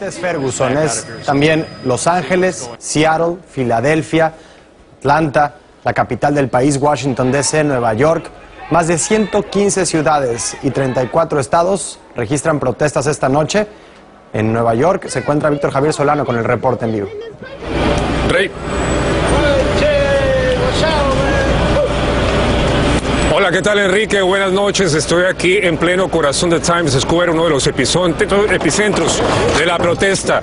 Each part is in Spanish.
Es Ferguson, es también Los Ángeles, Seattle, Filadelfia, Atlanta, la capital del país, Washington DC, Nueva York. Más de 115 ciudades y 34 estados registran protestas esta noche. En Nueva York se encuentra Víctor Javier Solano con el reporte en vivo. ¿Qué tal Enrique? Buenas noches. Estoy aquí en pleno corazón de Times Square, uno de los epicentros de la protesta.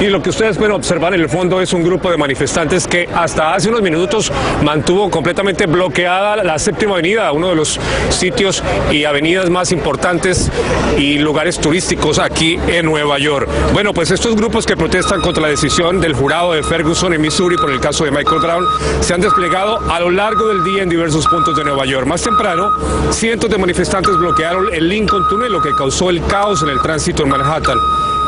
Y lo que ustedes pueden observar en el fondo es un grupo de manifestantes que hasta hace unos minutos mantuvo completamente bloqueada la séptima avenida, uno de los sitios y avenidas más importantes y lugares turísticos aquí en Nueva York. Bueno, pues estos grupos que protestan contra la decisión del jurado de Ferguson en Missouri por el caso de Michael Brown se han desplegado a lo largo del día en diversos puntos de Nueva York. Más cientos de manifestantes bloquearon el Lincoln Tunnel, lo que causó el caos en el tránsito en Manhattan.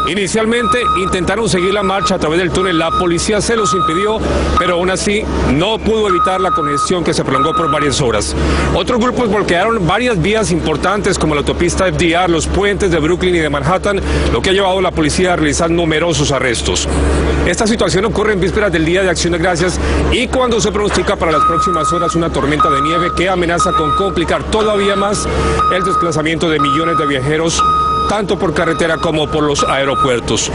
Inicialmente intentaron seguir la marcha a través del túnel, la policía se los impidió, pero aún así no pudo evitar la congestión que se prolongó por varias horas. Otros grupos bloquearon varias vías importantes como la autopista FDR, los puentes de Brooklyn y de Manhattan, lo que ha llevado a la policía a realizar numerosos arrestos. Esta situación ocurre en vísperas del Día de Acción de Gracias y cuando se pronostica para las próximas horas una tormenta de nieve que amenaza con complicar todavía más el desplazamiento de millones de viajeros tanto por carretera como por los aeropuertos.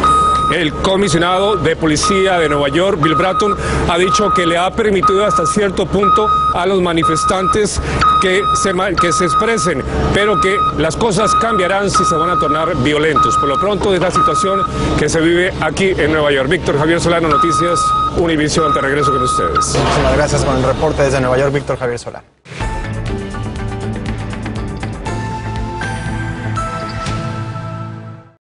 El comisionado de policía de Nueva York, Bill Bratton, ha dicho que le ha permitido hasta cierto punto a los manifestantes que se, que se expresen, pero que las cosas cambiarán si se van a tornar violentos. Por lo pronto es la situación que se vive aquí en Nueva York. Víctor Javier Solano, Noticias, Univisión, te regreso con ustedes. Muchísimas gracias con el reporte desde Nueva York, Víctor Javier Solano.